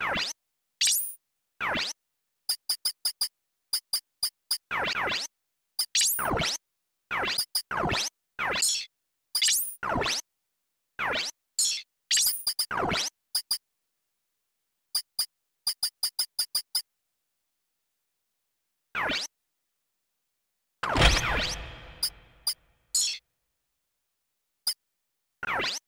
you「「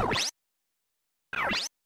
あっ!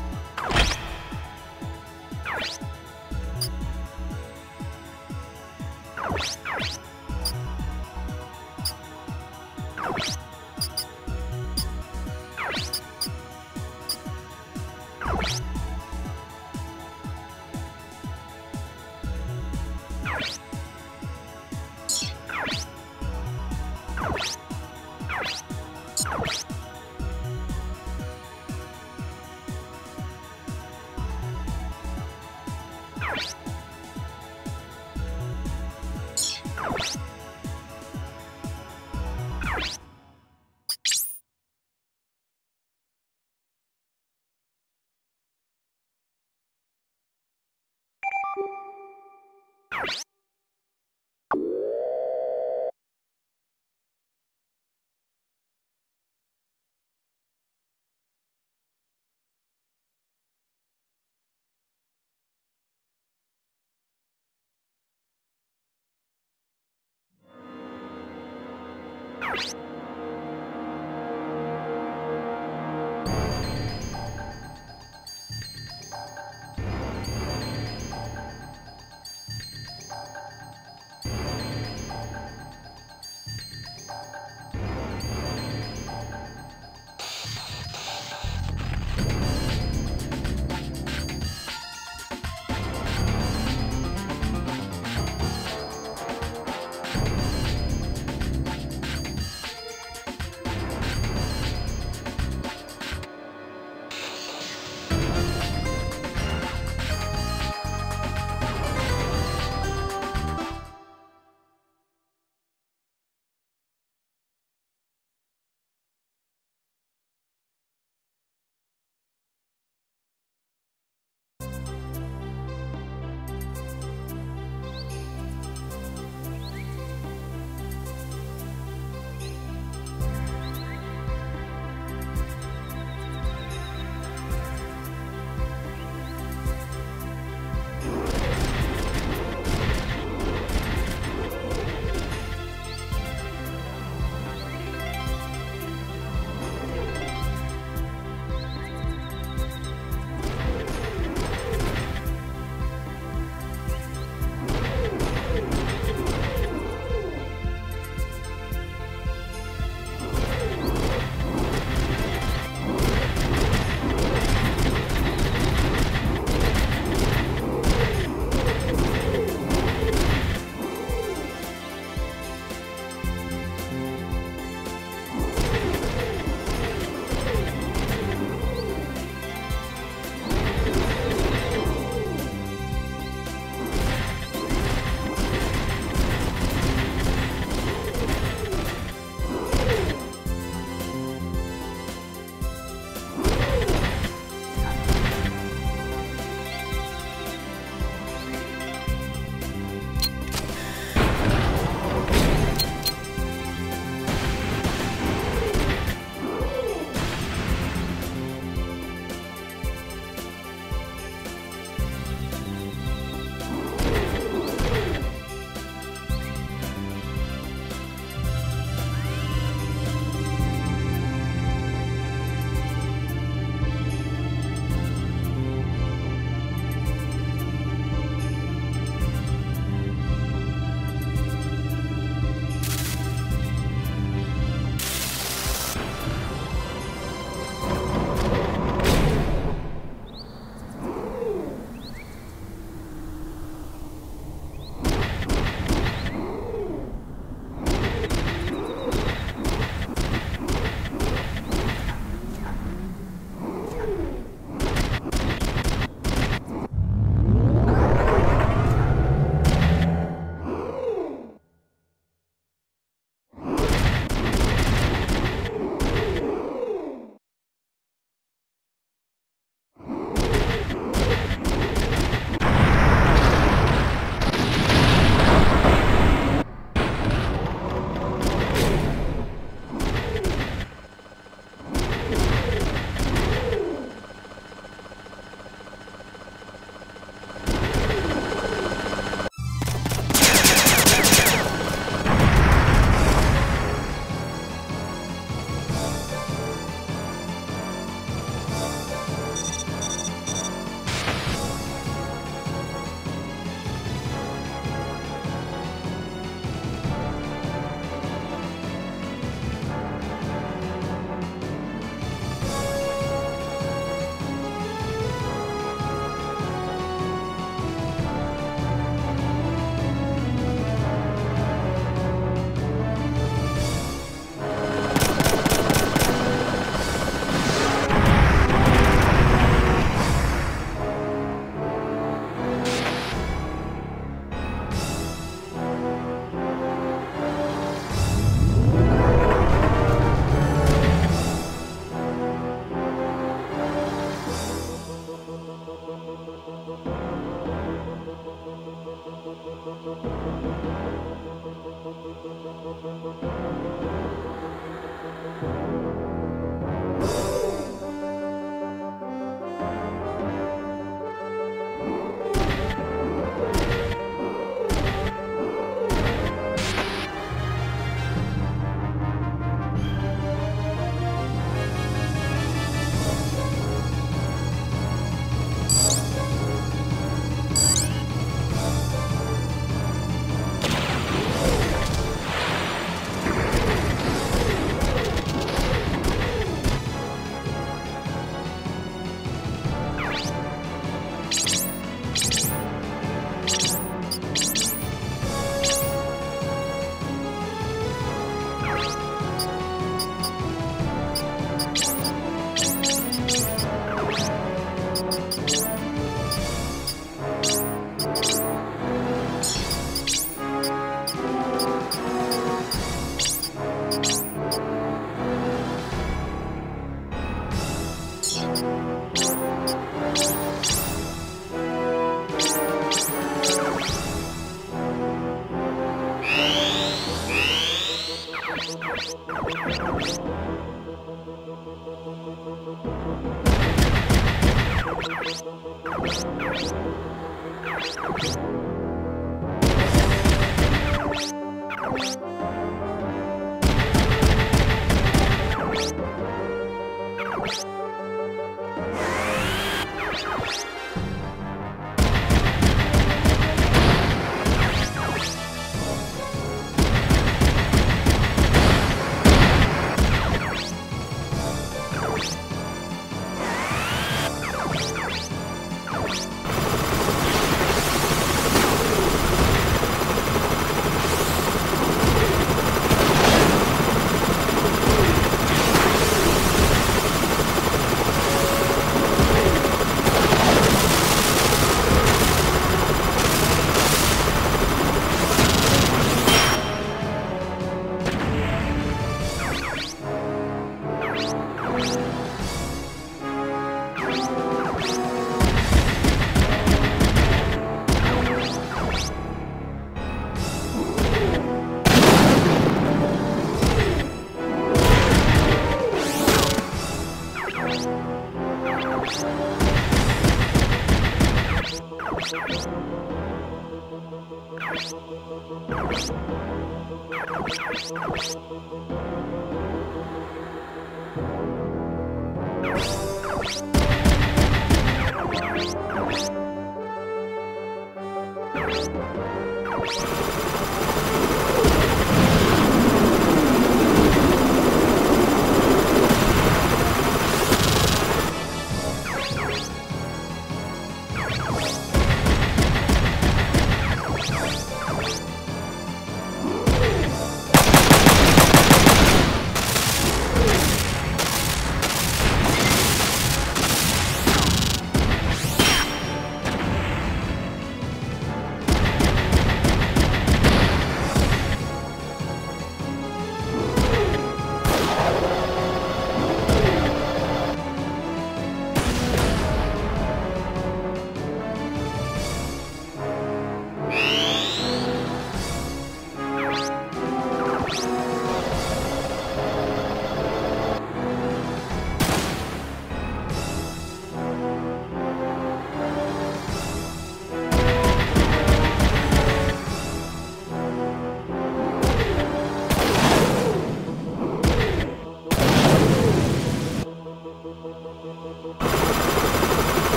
you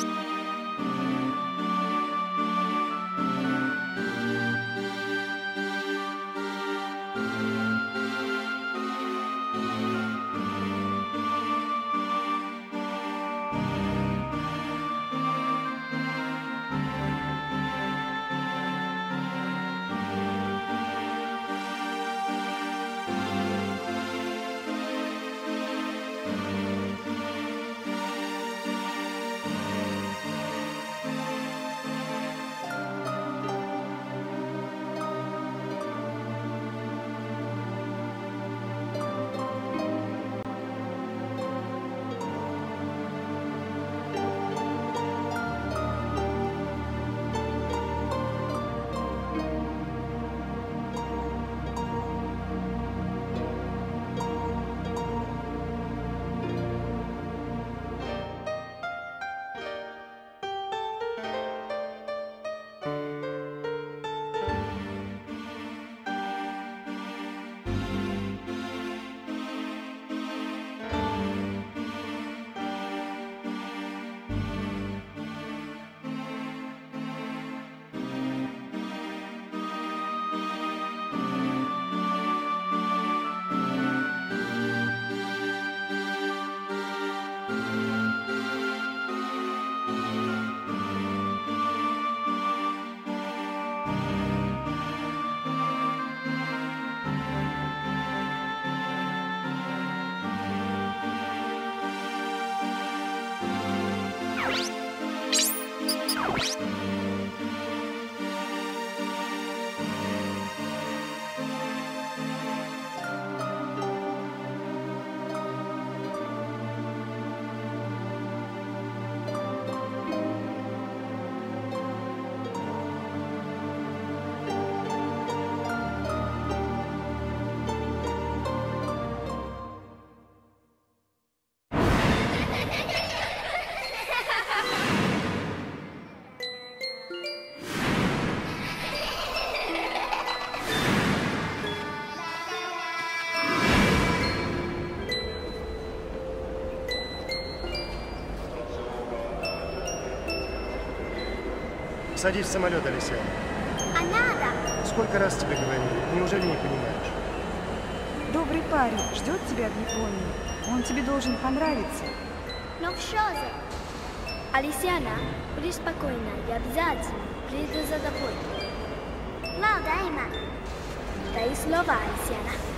you Садись в самолет, Алисия. А надо. Сколько раз тебе говорили? Неужели не понимаешь? Добрый парень ждет тебя в Японии. Он тебе должен понравиться. Но все же. Алисиана, будь спокойна. Я обязательно приду за тобой. Ладно, Эйма. Дай слово, Алисиана.